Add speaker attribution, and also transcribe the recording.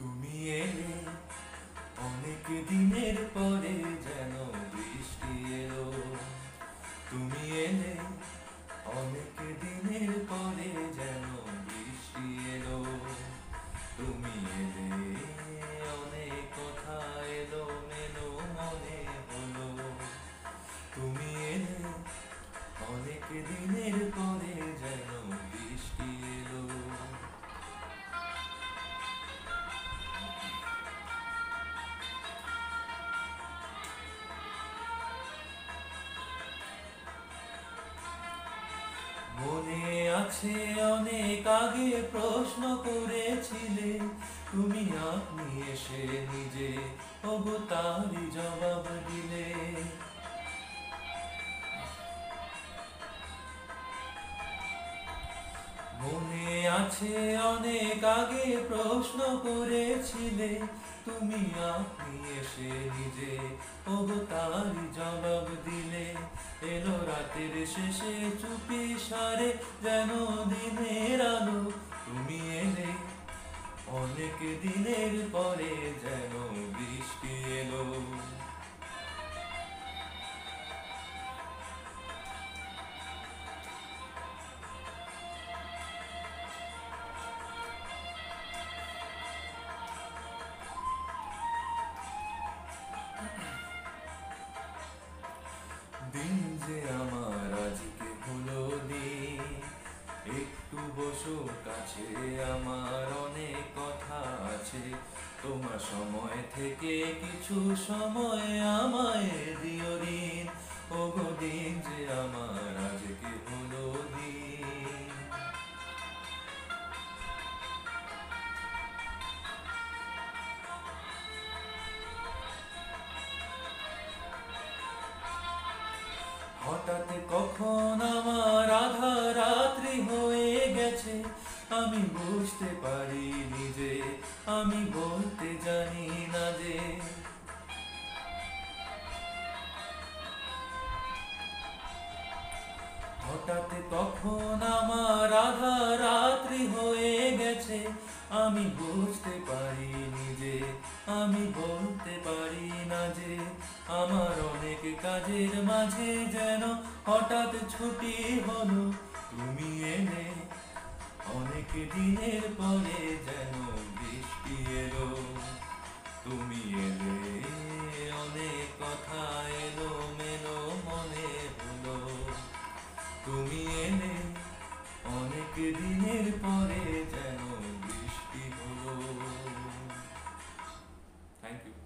Speaker 1: তুমি এলে অনেক দিন আছে অনেক আগে প্রশ্ন করেছিলে, তুমি আপনি এসে নিজে তারই জবাব দিলে। মনে আছে অনেক আগে প্রশ্ন করেছিলে, তুমি আপনি এসে নিজে তারই জবাব দিলে। এলো রাতের শেষে চুপি সারে যেন দিনের আলো। তুমি এলে অনেক দিনের পরে যেন দিন যে আমার আজকে হলো দিন। একটু বসো, কাছে আমার অনেক কথা আছে। তোমার সময় থেকে কিছু সময় আমায় দিও দিন ও দিন যে আমার আজকে হঠাৎ কখন আমার আধা রাত্রি হয়ে গেছে? আমি বুঝতে আমি বলতে জানি না যে। হঠাৎ কখন আমার আধা রাত্রি হয়ে গেছে? আমি বুঝতে পারি আমি বলতে পারি না যে আমার অনেক কাজের মাঝে যেন হঠাৎ ছুটি হলো। তুমি এলে অনেক দিনের পরে যেন বৃষ্টি এলো। তুমি এলে অনেক কথা এলো মেলো মনে হলো। তুমি এলে অনেক দিনের পরে যেন